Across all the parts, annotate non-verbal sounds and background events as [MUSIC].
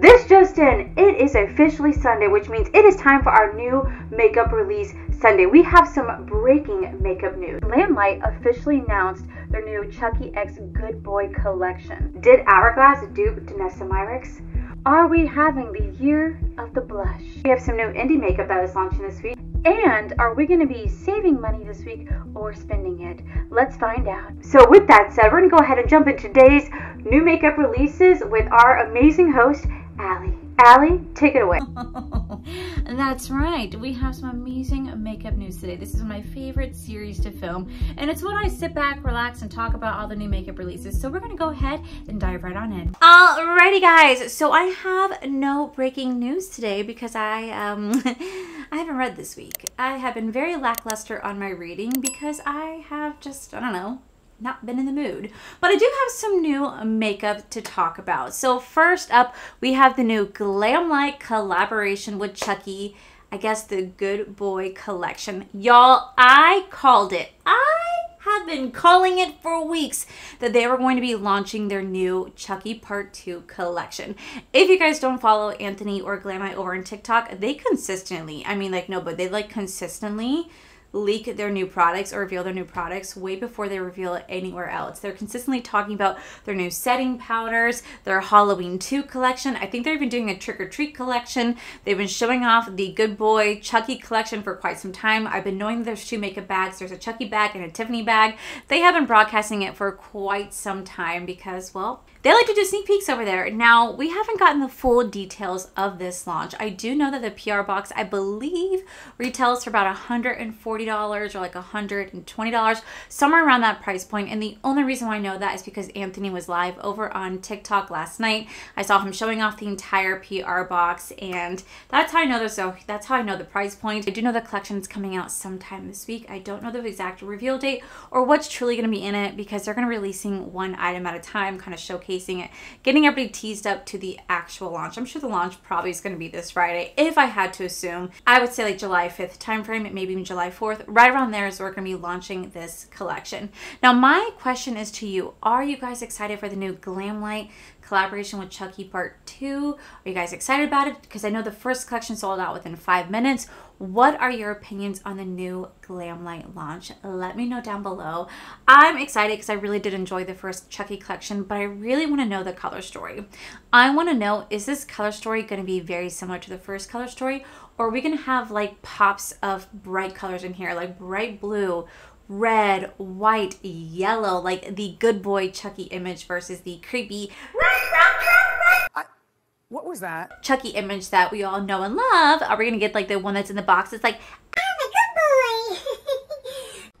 This just in, it is officially Sunday, which means it is time for our new makeup release Sunday. We have some breaking makeup news. Glamlite officially announced their new Chucky X Good Boy collection. Did Hourglass dupe Danessa Myricks? Are we having the year of the blush? We have some new indie makeup that is launching this week. And are we going to be saving money this week or spending it? Let's find out. So, with that said, we're going to go ahead and jump into today's new makeup releases with our amazing host, Allie. Allie, take it away. [LAUGHS] That's right. We have some amazing makeup news today. This is my favorite series to film, and it's when I sit back, relax, and talk about all the new makeup releases. So we're gonna go ahead and dive right on in. Alrighty, guys. So I have no breaking news today because I um [LAUGHS] I haven't read this week. I have been very lackluster on my reading because I have just I don't know not been in the mood. But I do have some new makeup to talk about. So first up, we have the new Glamlite collaboration with Chucky. I guess the Good Boy collection. Y'all, I called it. I have been calling it for weeks that they were going to be launching their new Chucky Part 2 collection. If you guys don't follow Anthony or Glamlite over on TikTok, they consistently, I mean like no, but they like consistently leak their new products or reveal their new products way before they reveal it anywhere else. They're consistently talking about their new setting powders, their Halloween 2 collection. I think they're even doing a trick or treat collection. They've been showing off the Good Boy Chucky collection for quite some time. I've been knowing there's two makeup bags. There's a Chucky bag and a Tiffany bag. They have been broadcasting it for quite some time because, well, they like to do sneak peeks over there. Now, we haven't gotten the full details of this launch. I do know that the PR box, I believe, retails for about $140 or like $120, somewhere around that price point. And the only reason why I know that is because Anthony was live over on TikTok last night. I saw him showing off the entire PR box, and that's how I know this. So that's how I know the price point. I do know the collection is coming out sometime this week. I don't know the exact reveal date or what's truly going to be in it because they're going to be releasing one item at a time, kind of showcase showcasing it, getting everybody teased up to the actual launch. I'm sure the launch probably is going to be this Friday. If I had to assume, I would say like July 5th timeframe, maybe July 4th. Right around there is where we're going to be launching this collection. Now, my question is to you, are you guys excited for the new Glamlite collaboration with Chucky Part 2. Are you guys excited about it? Because I know the first collection sold out within five minutes. What are your opinions on the new Glamlite launch? Let me know down below. I'm excited because I really did enjoy the first Chucky collection, but I really want to know the color story. I want to know, is this color story going to be very similar to the first color story? Or are we going to have like pops of bright colors in here, like bright blue, red, white, yellow, like the good boy Chucky image versus the creepy what was that? Chucky image that we all know and love. Are we gonna get like the one that's in the box? It's like, I'm a good boy.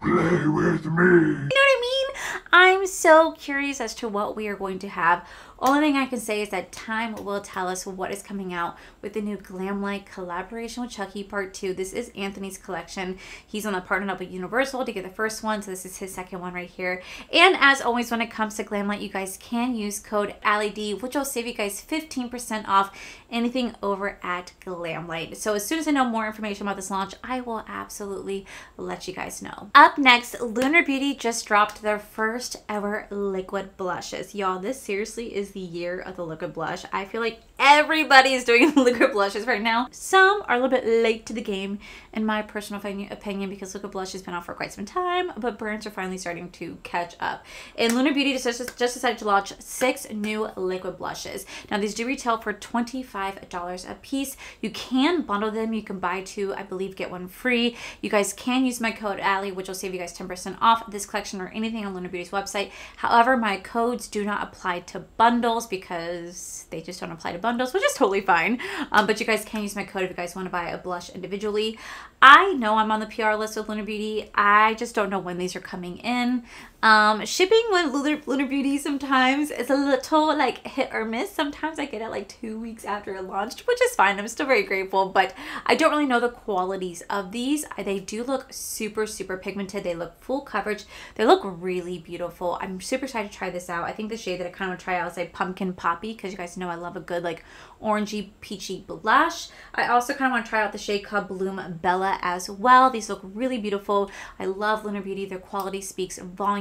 [LAUGHS] Play with me. You know what I mean? I'm so curious as to what we are going to have only thing I can say is that time will tell us what is coming out with the new Glamlite collaboration with Chucky Part 2. This is Anthony's collection. He's on the partner up with Universal to get the first one, so this is his second one right here. And as always, when it comes to Glamlite, you guys can use code AllieD, which will save you guys 15% off anything over at Glamlite. So as soon as I know more information about this launch, I will absolutely let you guys know. Up next, Lunar Beauty just dropped their first ever liquid blushes. Y'all, this seriously is is the year of the liquid blush. I feel like everybody is doing [LAUGHS] liquid blushes right now. Some are a little bit late to the game in my personal opinion because liquid blush has been out for quite some time, but brands are finally starting to catch up. And Lunar Beauty just, just decided to launch six new liquid blushes. Now these do retail for $25 a piece. You can bundle them. You can buy two, I believe get one free. You guys can use my code Allie, which will save you guys 10% off this collection or anything on Lunar Beauty's website. However, my codes do not apply to bundles bundles because they just don't apply to bundles, which is totally fine. Um, but you guys can use my code if you guys want to buy a blush individually. I know I'm on the PR list with Lunar Beauty. I just don't know when these are coming in. Um, shipping with Lunar, Lunar Beauty sometimes is a little like hit or miss. Sometimes I get it like two weeks after it launched, which is fine. I'm still very grateful, but I don't really know the qualities of these. They do look super, super pigmented. They look full coverage. They look really beautiful. I'm super excited to try this out. I think the shade that I kind of want to try out is like Pumpkin Poppy because you guys know I love a good like orangey peachy blush. I also kind of want to try out the shade called Bloom Bella as well. These look really beautiful. I love Lunar Beauty. Their quality speaks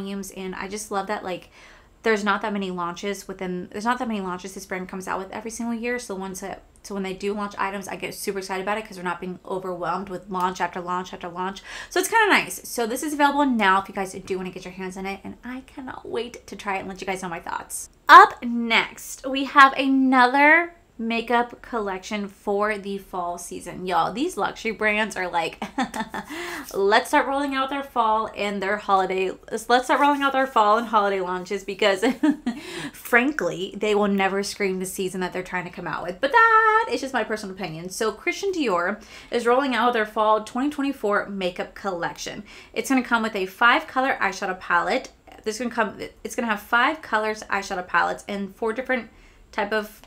volumes and I just love that like there's not that many launches within there's not that many launches this brand comes out with every single year. So ones that so when they do launch items, I get super excited about it because we're not being overwhelmed with launch after launch after launch. So it's kind of nice. So this is available now if you guys do want to get your hands on it, and I cannot wait to try it and let you guys know my thoughts. Up next, we have another makeup collection for the fall season. Y'all, these luxury brands are like, [LAUGHS] let's start rolling out their fall and their holiday. Let's start rolling out their fall and holiday launches because, [LAUGHS] frankly, they will never scream the season that they're trying to come out with. But that is just my personal opinion. So, Christian Dior is rolling out their fall 2024 makeup collection. It's going to come with a five color eyeshadow palette. This is going to come. It's going to have five colors eyeshadow palettes and four different type of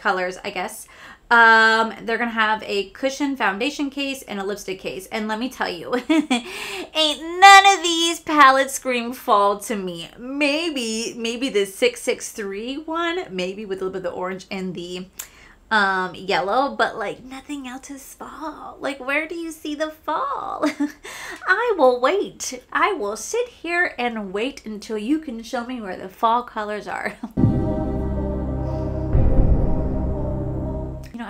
colors, I guess. Um, they're gonna have a cushion foundation case and a lipstick case. And let me tell you, [LAUGHS] ain't none of these palettes scream fall to me. Maybe, maybe the 663 one, maybe with a little bit of the orange and the um yellow but like nothing else is fall like where do you see the fall [LAUGHS] i will wait i will sit here and wait until you can show me where the fall colors are [LAUGHS]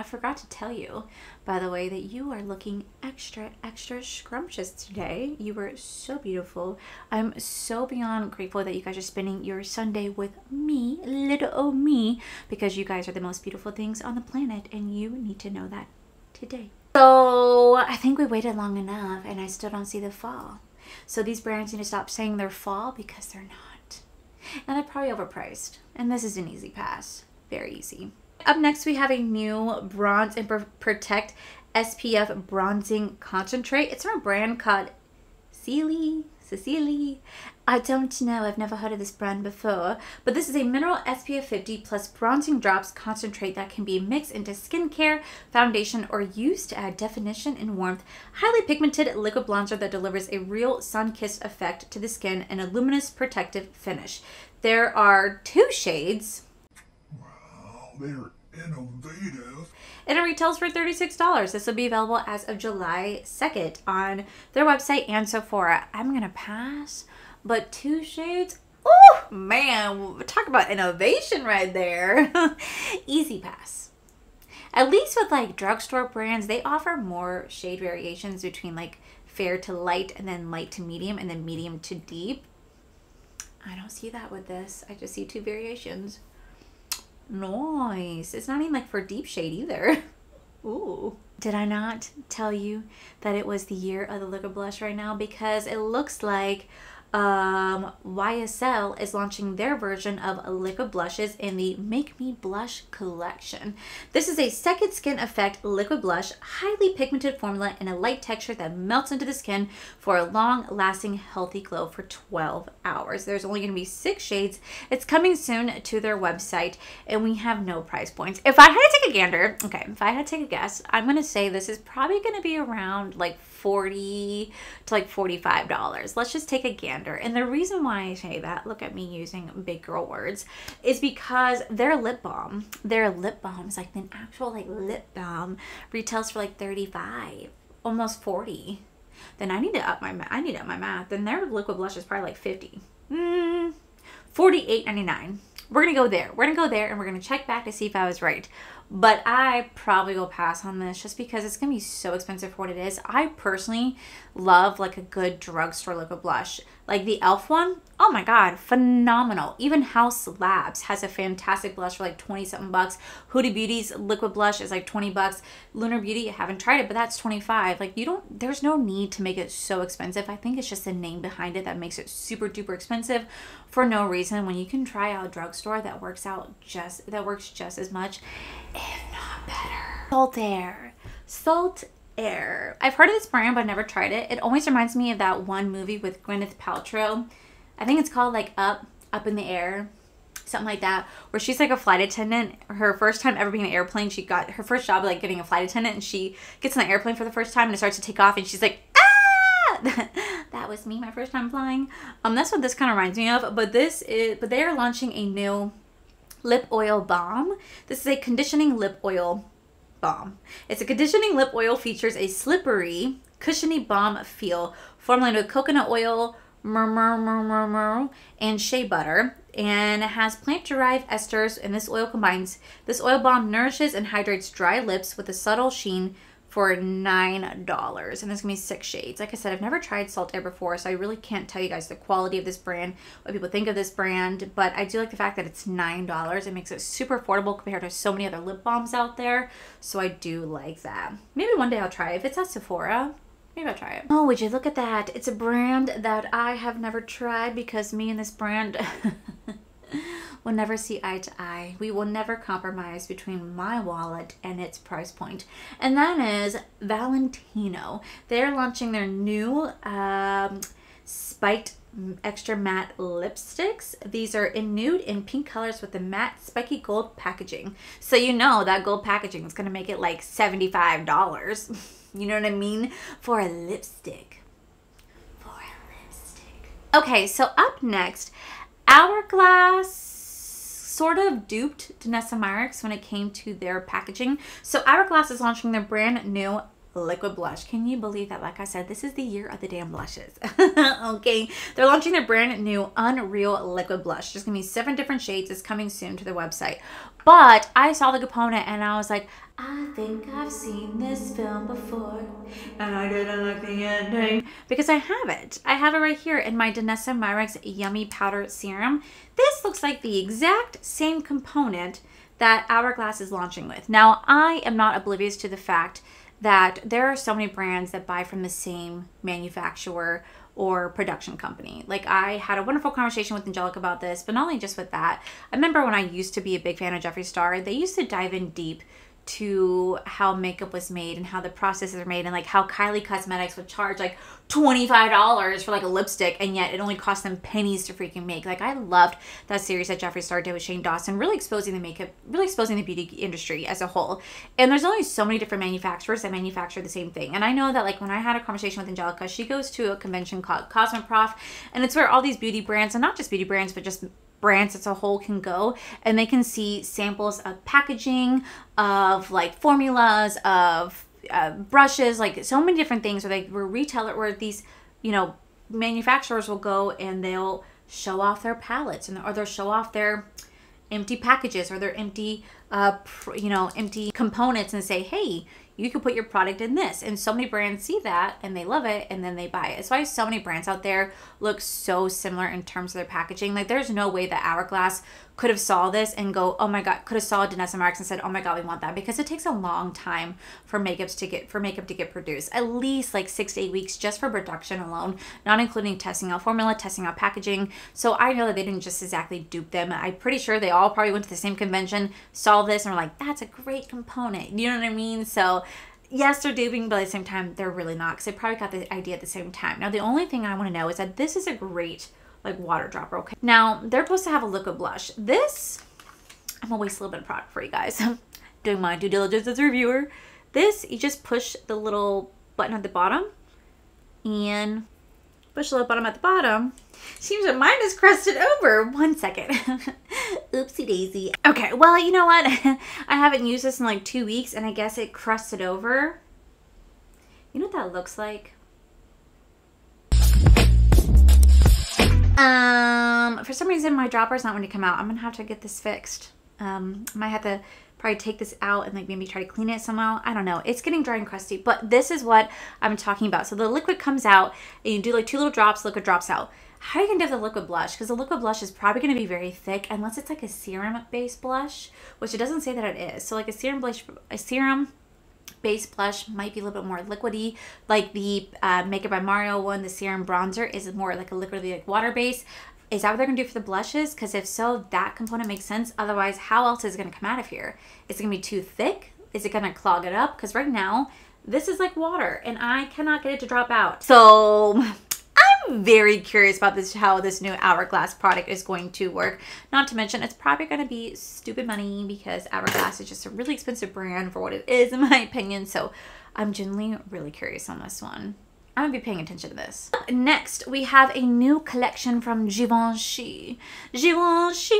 I forgot to tell you, by the way, that you are looking extra, extra scrumptious today. You were so beautiful. I'm so beyond grateful that you guys are spending your Sunday with me, little old me, because you guys are the most beautiful things on the planet, and you need to know that today. So I think we waited long enough, and I still don't see the fall. So these brands need to stop saying they're fall because they're not. And they're probably overpriced. And this is an easy pass. Very easy. Up next, we have a new Bronze and Protect SPF Bronzing Concentrate. It's from a brand called Sealy, Cecily. I don't know, I've never heard of this brand before, but this is a mineral SPF 50 plus bronzing drops concentrate that can be mixed into skincare, foundation, or used to add definition and warmth. Highly pigmented liquid bronzer that delivers a real sun-kissed effect to the skin and a luminous protective finish. There are two shades they're innovative. And it retails for $36. This will be available as of July 2nd on their website and Sephora. I'm going to pass, but two shades? Oh, man, talk about innovation right there. [LAUGHS] Easy pass. At least with like drugstore brands, they offer more shade variations between like fair to light and then light to medium and then medium to deep. I don't see that with this. I just see two variations. Nice. It's not even like for deep shade either. [LAUGHS] Ooh. Did I not tell you that it was the year of the liquid blush right now? Because it looks like um, YSL is launching their version of liquid blushes in the Make Me Blush collection. This is a second skin effect liquid blush, highly pigmented formula in a light texture that melts into the skin for a long lasting healthy glow for 12 hours. There's only going to be six shades. It's coming soon to their website and we have no price points. If I had to take a gander, okay, if I had to take a guess, I'm going to say this is probably going to be around like 40 to like $45. Let's just take a gander. And the reason why I say that, look at me using big girl words, is because their lip balm, their lip balm is like an actual like lip balm retails for like 35, almost 40. Then I need to up my I need to up my math. Then their liquid blush is probably like 50. Mm, 48.99. We're gonna go there. We're gonna go there and we're gonna check back to see if I was right. But I probably will pass on this just because it's gonna be so expensive for what it is. I personally love like a good drugstore liquid blush. Like the e.l.f. one, oh my god, phenomenal. Even Haus Labs has a fantastic blush for like 20 something bucks. Huda Beauty's liquid blush is like 20 bucks. Lunar Beauty, I haven't tried it, but that's 25. Like you don't, there's no need to make it so expensive. I think it's just the name behind it that makes it super duper expensive for no reason when you can try out a drugstore that works out just, that works just as much if not better. Saltair. Salt Air. I've heard of this brand, but I never tried it. It always reminds me of that one movie with Gwyneth Paltrow. I think it's called like Up, Up in the Air something like that, where she's like a flight attendant. Her first time ever being in an airplane, she got her first job like getting a flight attendant, and she gets on the airplane for the first time and it starts to take off, and she's like, ah! [LAUGHS] that was me, my first time flying. Um, that's what this kind of reminds me of. But this is, but they are launching a new lip oil balm. This is a conditioning lip oil balm. It's a conditioning lip oil features a slippery, cushiony balm feel formulated with coconut oil, and shea butter and has plant derived esters and this oil combines this oil balm nourishes and hydrates dry lips with a subtle sheen for nine dollars and there's gonna be six shades like i said i've never tried Saltair before so i really can't tell you guys the quality of this brand what people think of this brand but i do like the fact that it's nine dollars it makes it super affordable compared to so many other lip balms out there so i do like that maybe one day i'll try it if it's at sephora Maybe I'll try it. Oh, would you look at that? It's a brand that I have never tried because me and this brand [LAUGHS] will never see eye to eye. We will never compromise between my wallet and its price point. And that is Valentino. They're launching their new um, spiked extra matte lipsticks. These are in nude and pink colors with the matte spiky gold packaging. So you know that gold packaging is going to make it like $75. [LAUGHS] You know what I mean? For a lipstick. For a lipstick. Okay, so up next, Hourglass sort of duped Danessa Myricks when it came to their packaging. So Hourglass is launching their brand new liquid blush. Can you believe that? Like I said, this is the year of the damn blushes. [LAUGHS] okay. They're launching their brand new Unreal Liquid Blush. There's going to be seven different shades. It's coming soon to their website. But I saw the component and I was like, I think I've seen this film before and I didn't like the ending. Because I have it. I have it right here in my Danessa Myricks Yummy Powder Serum. This looks like the exact same component that Hourglass is launching with. Now, I am not oblivious to the fact that there are so many brands that buy from the same manufacturer or production company. Like I had a wonderful conversation with Angelica about this, but not only just with that. I remember when I used to be a big fan of Jeffree Star, they used to dive in deep to how makeup was made and how the processes are made and like how Kylie Cosmetics would charge like $25 for like a lipstick and yet it only cost them pennies to freaking make. Like I loved that series that Jeffree Star did with Shane Dawson, really exposing the makeup, really exposing the beauty industry as a whole. And there's only so many different manufacturers that manufacture the same thing. And I know that like when I had a conversation with Angelica, she goes to a convention called Cosmoprof and it's where all these beauty brands and not just beauty brands but just brands as a whole can go and they can see samples of packaging of like formulas of uh, brushes like so many different things where they were retailer where these you know manufacturers will go and they'll show off their palettes and or they'll show off their empty packages or their empty uh you know empty components and say hey you can put your product in this. And so many brands see that and they love it and then they buy it. It's why so many brands out there look so similar in terms of their packaging. Like there's no way that Hourglass could have saw this and go, oh my god, could have saw Danessa Myricks and said, oh my god, we want that because it takes a long time for makeups to get for makeup to get produced. At least like six to eight weeks just for production alone, not including testing out formula, testing out packaging. So I know that they didn't just exactly dupe them. I'm pretty sure they all probably went to the same convention, saw this, and were like, that's a great component. You know what I mean? So yes, they're duping, but at the same time, they're really not because they probably got the idea at the same time. Now, the only thing I want to know is that this is a great like water dropper, okay? Now, they're supposed to have a liquid blush. This, I'm gonna waste a little bit of product for you guys. [LAUGHS] doing my due diligence as a reviewer. This, you just push the little button at the bottom and push the little button at the bottom. Seems that mine is crusted over. One second. [LAUGHS] Oopsie daisy. Okay, well, you know what? [LAUGHS] I haven't used this in like two weeks and I guess it crusted over. You know what that looks like? Um, for some reason my dropper's not going to come out. I'm going to have to get this fixed. Um, I might have to probably take this out and like maybe try to clean it somehow. I don't know. It's getting dry and crusty, but this is what I'm talking about. So the liquid comes out and you do like two little drops, liquid drops out. How are you gonna do the liquid blush? Because the liquid blush is probably gonna be very thick unless it's like a serum based blush, which it doesn't say that it is. So like a serum blush, a serum base blush might be a little bit more liquidy. Like the uh, Makeup by Mario one, the serum bronzer is more like a liquidy like water base. Is that what they're gonna do for the blushes? Because if so, that component makes sense. Otherwise, how else is it gonna come out of here? Is it gonna be too thick? Is it gonna clog it up? Because right now, this is like water and I cannot get it to drop out. So I'm very curious about this, how this new Hourglass product is going to work. Not to mention, it's probably going to be stupid money because Hourglass is just a really expensive brand for what it is, in my opinion. So I'm genuinely really curious on this one. I'm gonna be paying attention to this. Next, we have a new collection from Givenchy. Givenchy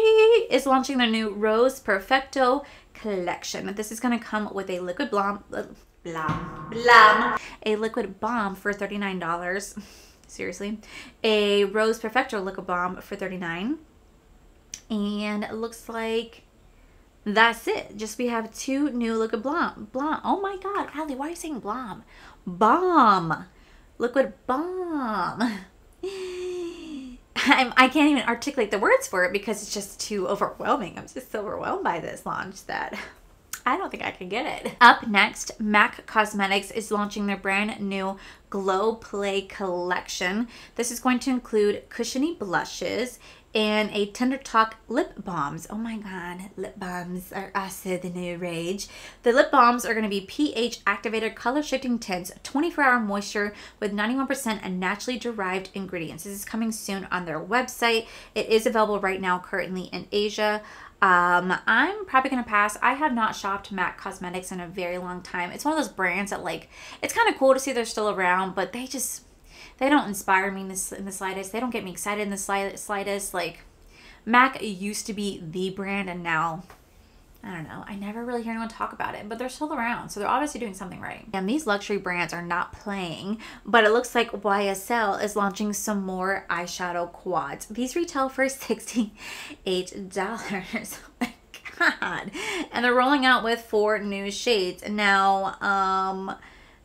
is launching their new Rose Perfecto collection. This is gonna come with a liquid blom, blam, a liquid balm for $39. Seriously. A Rose Perfecto Liquid Balm for 39 And it looks like that's it. Just we have two new liquid balm. Balm. Oh my god, Allie, why are you saying balm? Balm. Liquid balm. [LAUGHS] I'm, I can't even articulate the words for it because it's just too overwhelming. I'm just so overwhelmed by this launch that I don't think I can get it. Up next, MAC Cosmetics is launching their brand new Glow Play collection. This is going to include cushiony blushes and a Tender Talk lip balms. Oh my god, lip balms are also the new rage. The lip balms are going to be pH activated color shifting tints, 24 hour moisture with 91% naturally derived ingredients. This is coming soon on their website. It is available right now currently in Asia. Um, I'm probably gonna pass. I have not shopped MAC Cosmetics in a very long time. It's one of those brands that like it's kind of cool to see they're still around, but they just they don't inspire me in, this, in the slightest. They don't get me excited in the slightest. Like, MAC used to be the brand, and now, I don't know. I never really hear anyone talk about it, but they're still around, so they're obviously doing something right. And these luxury brands are not playing, but it looks like YSL is launching some more eyeshadow quads. These retail for [LAUGHS] $68. [LAUGHS] oh god. And they're rolling out with four new shades. Now, um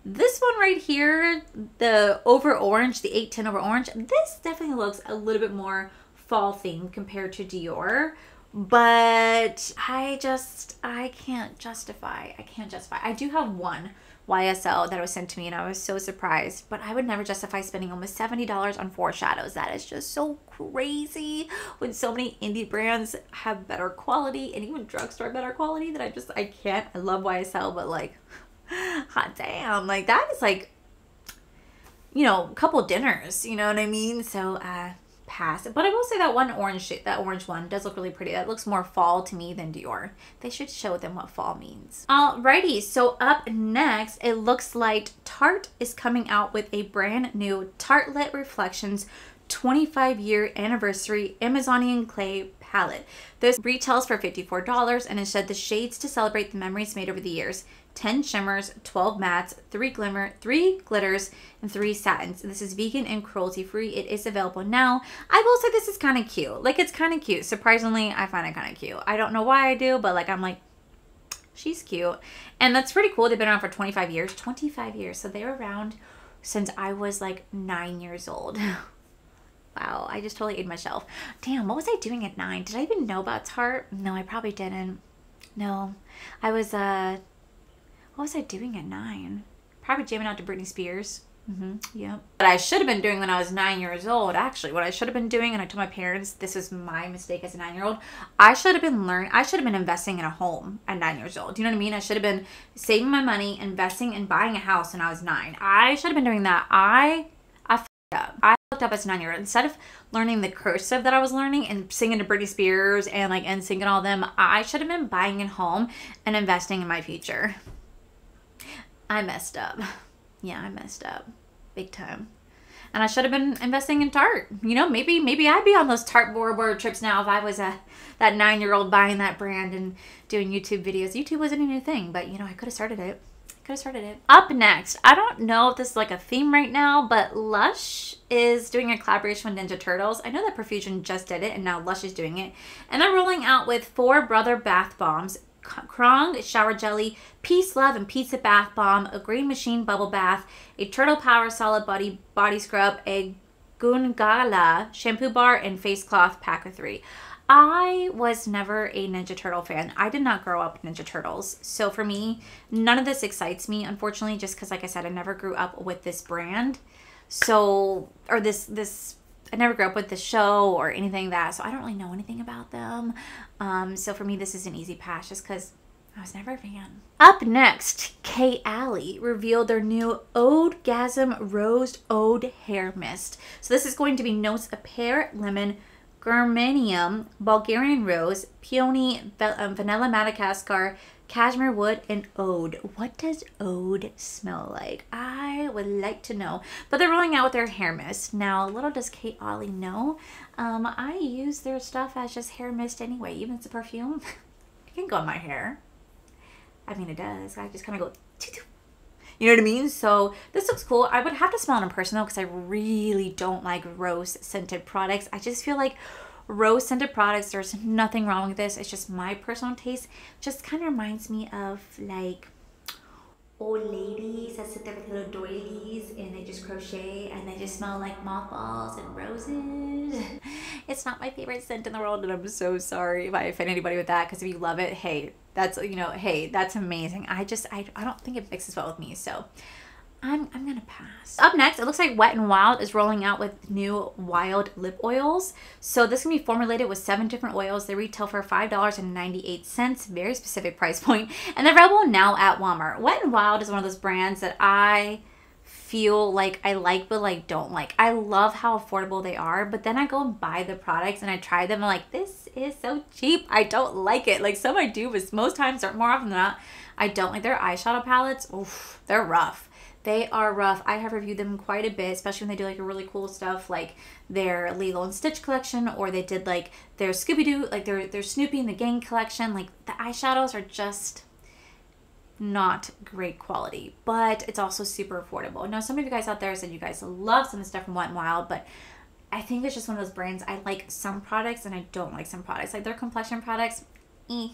this one right here, the over orange, the 810 over orange, this definitely looks a little bit more fall themed compared to Dior. But I just, I can't justify, I can't justify. I do have one YSL that was sent to me and I was so surprised. But I would never justify spending almost $70 on four shadows. That is just so crazy when so many indie brands have better quality and even drugstore better quality that I just, I can't. I love YSL, but like [LAUGHS] hot damn like that is like you know a couple dinners you know what i mean so uh pass but i will say that one orange shade that orange one does look really pretty. That looks more fall to me than dior. They should show them what fall means. Alrighty so up next it looks like tarte is coming out with a brand new tartelette reflections 25 year anniversary amazonian clay palette. This retails for $54 and instead the shades to celebrate the memories made over the years 10 shimmers, 12 mattes, 3 glimmer, 3 glitters, and 3 satins. This is vegan and cruelty free. It is available now. I will say this is kind of cute. Like, it's kind of cute. Surprisingly, I find it kind of cute. I don't know why I do, but like, I'm like, she's cute. And that's pretty cool. They've been around for 25 years. 25 years. So they were around since I was like 9 years old. [LAUGHS] wow, I just totally ate myself. Damn, what was I doing at 9? Did I even know about Tarte? No, I probably didn't. No. I was, uh, what was I doing at nine? Probably jamming out to Britney Spears. Mm-hmm. Yep. What I should have been doing when I was nine years old, actually, what I should have been doing, and I told my parents this was my mistake as a nine year old, I should have been learning, I should have been investing in a home at nine years old. Do you know what I mean? I should have been saving my money, investing, and buying a house when I was nine. I should have been doing that. I, I fucked up. I looked up as a nine year old. Instead of learning the cursive that I was learning and singing to Britney Spears and like and singing all them, I should have been buying a home and investing in my future. I messed up. [LAUGHS] Yeah, I messed up. Big time. And I should have been investing in Tarte. You know, maybe maybe I'd be on those Tarte board trips now if I was a that nine year old buying that brand and doing YouTube videos. YouTube wasn't a new thing, but you know, I could have started it. I Could have started it. Up next, I don't know if this is like a theme right now, but Lush is doing a collaboration with Ninja Turtles. I know that Profusion just did it, and now Lush is doing it. And they're rolling out with four brother bath bombs Krang Shower Jelly, Peace Love and Pizza Bath Bomb, a Green Machine Bubble Bath, a Turtle Power Solid Body Body Scrub, a Gungala Shampoo Bar, and Face Cloth Pack of Three. I was never a Ninja Turtle fan. I did not grow up Ninja Turtles. So for me, none of this excites me, unfortunately, just because, like I said, I never grew up with this brand. So, or this, this I never grew up with the show or anything like that, so I don't really know anything about them. Um, so for me, this is an easy pass just because I was never a fan. Up next, Kayali revealed their new Oudgasm Rose Oud Hair Mist. So this is going to be notes of pear, lemon, germanium, Bulgarian rose, peony, um, vanilla Madagascar, cashmere wood, and oud. What does oud smell like? I would like to know. But they're rolling out with their hair mist. Now, little does Kayali know, um, I use their stuff as just hair mist anyway. Even it's a perfume, [LAUGHS] it can go on my hair. I mean, it does. I just kind of go, You know what I mean? So this looks cool. I would have to smell it in person though because I really don't like rose scented products. I just feel like rose scented products, there's nothing wrong with this. It's just my personal taste. Just kind of reminds me of like old ladies that sit there with little doilies and they just crochet and they just smell like mothballs and roses. [LAUGHS] It's not my favorite scent in the world and I'm so sorry if I offend anybody with that because if you love it, hey, that's, you know, hey, that's amazing. I just, I, I don't think it mixes well with me. So I'm, I'm gonna pass. Up next, it looks like Wet n Wild is rolling out with new wild lip oils. So this can be formulated with seven different oils. They retail for $5.98, very specific price point, and they're available now at Walmart. Wet n Wild is one of those brands that I feel like I like but like don't like. I love how affordable they are, but then I go and buy the products and I try them and like, this is so cheap. I don't like it. Like some I do, but most times or more often than not, I don't like their eyeshadow palettes. Oof, they're rough. They are rough. I have reviewed them quite a bit, especially when they do like a really cool stuff like their Lilo and Stitch collection, or they did like their Scooby Doo, like their their Snoopy and the Gang collection. Like the eyeshadows are just not great quality, but it's also super affordable. Now, some of you guys out there said you guys love some of the stuff from Wet n Wild, but I think it's just one of those brands. I like some products and I don't like some products. Like their complexion products, eh.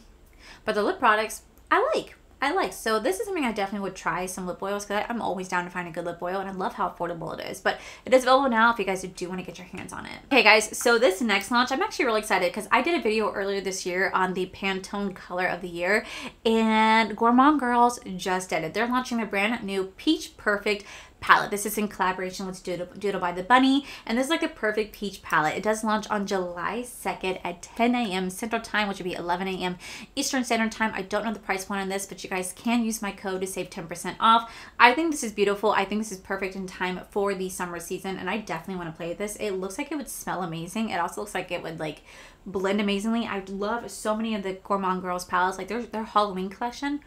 But the lip products, I like. I like. So this is something I definitely would try some lip oils because I'm always down to find a good lip oil and I love how affordable it is. But it is available now if you guys do want to get your hands on it. Okay guys, so this next launch, I'm actually really excited because I did a video earlier this year on the Pantone color of the year and Gourmand Girls just did it. They're launching their brand new Peach Perfect palette. This is in collaboration with Doodle, Doodle by the Bunny, and this is like a perfect peach palette. It does launch on July 2nd at 10 a.m. Central Time, which would be 11 a.m. Eastern Standard Time. I don't know the price point on this, but you guys can use my code to save 10% off. I think this is beautiful. I think this is perfect in time for the summer season, and I definitely want to play with this. It looks like it would smell amazing. It also looks like it would like blend amazingly. I love so many of the Gourmand Girls palettes, like their, their Halloween collection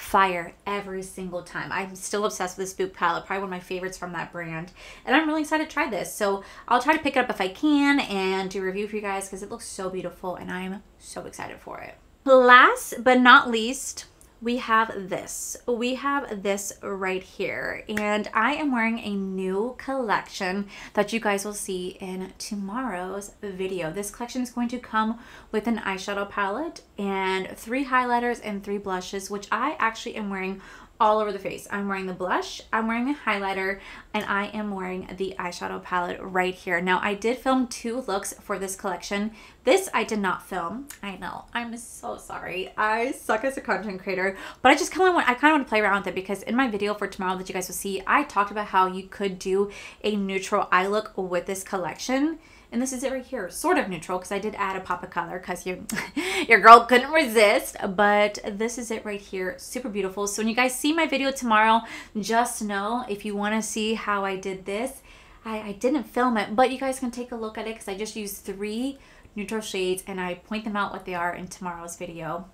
fire every single time. I'm still obsessed with this Spook palette, probably one of my favorites from that brand. And I'm really excited to try this. So I'll try to pick it up if I can and do a review for you guys because it looks so beautiful and I'm so excited for it. Last but not least, we have this. We have this right here. And I am wearing a new collection that you guys will see in tomorrow's video. This collection is going to come with an eyeshadow palette and three highlighters and three blushes, which I actually am wearing all over the face. I'm wearing the blush, I'm wearing the highlighter, and I am wearing the eyeshadow palette right here. Now, I did film two looks for this collection. This I did not film. I know. I'm so sorry. I suck as a content creator, but I just kind of want I kind of want to play around with it because in my video for tomorrow that you guys will see, I talked about how you could do a neutral eye look with this collection and this is it right here sort of neutral because I did add a pop of color because you [LAUGHS] your girl couldn't resist. But this is it right here super beautiful. So when you guys see my video tomorrow just know if you want to see how I did this I, I didn't film it but you guys can take a look at it because I just used three neutral shades and I point them out what they are in tomorrow's video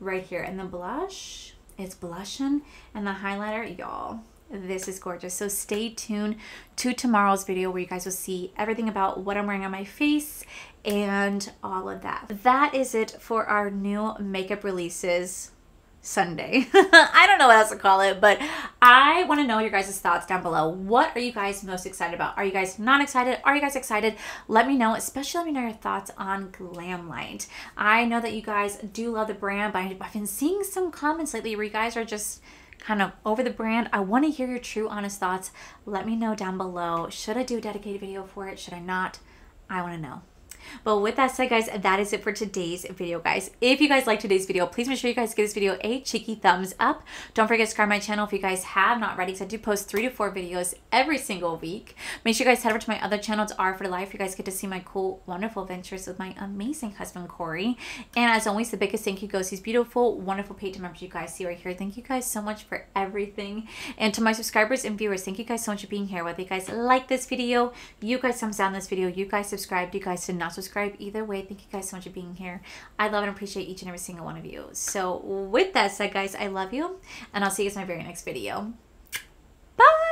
right here. And the blush is blushing and the highlighter y'all this is gorgeous. So stay tuned to tomorrow's video where you guys will see everything about what I'm wearing on my face and all of that. That is it for our new makeup releases Sunday. [LAUGHS] I don't know what else to call it, but I want to know your guys' thoughts down below. What are you guys most excited about? Are you guys not excited? Are you guys excited? Let me know, especially let me know your thoughts on Glamlite. I know that you guys do love the brand, but I've been seeing some comments lately where you guys are just kind of over the brand. I want to hear your true honest thoughts. Let me know down below. Should I do a dedicated video for it? Should I not? I want to know. But with that said, guys, that is it for today's video, guys. If you guys like today's video, please make sure you guys give this video a cheeky thumbs up. Don't forget to subscribe my channel if you guys have not already, because I do post three to four videos every single week. Make sure you guys head over to my other channel, it's R for Life. You guys get to see my cool, wonderful adventures with my amazing husband, Corey. And as always, the biggest thank you goes these beautiful, wonderful paid members you guys see right here. Thank you guys so much for everything. And to my subscribers and viewers, thank you guys so much for being here. Whether you guys like this video, you guys thumbs down this video, you guys subscribed, you guys did not subscribe. Either way, thank you guys so much for being here. I love and appreciate each and every single one of you. So with that said, guys, I love you, and I'll see you guys in my very next video. Bye!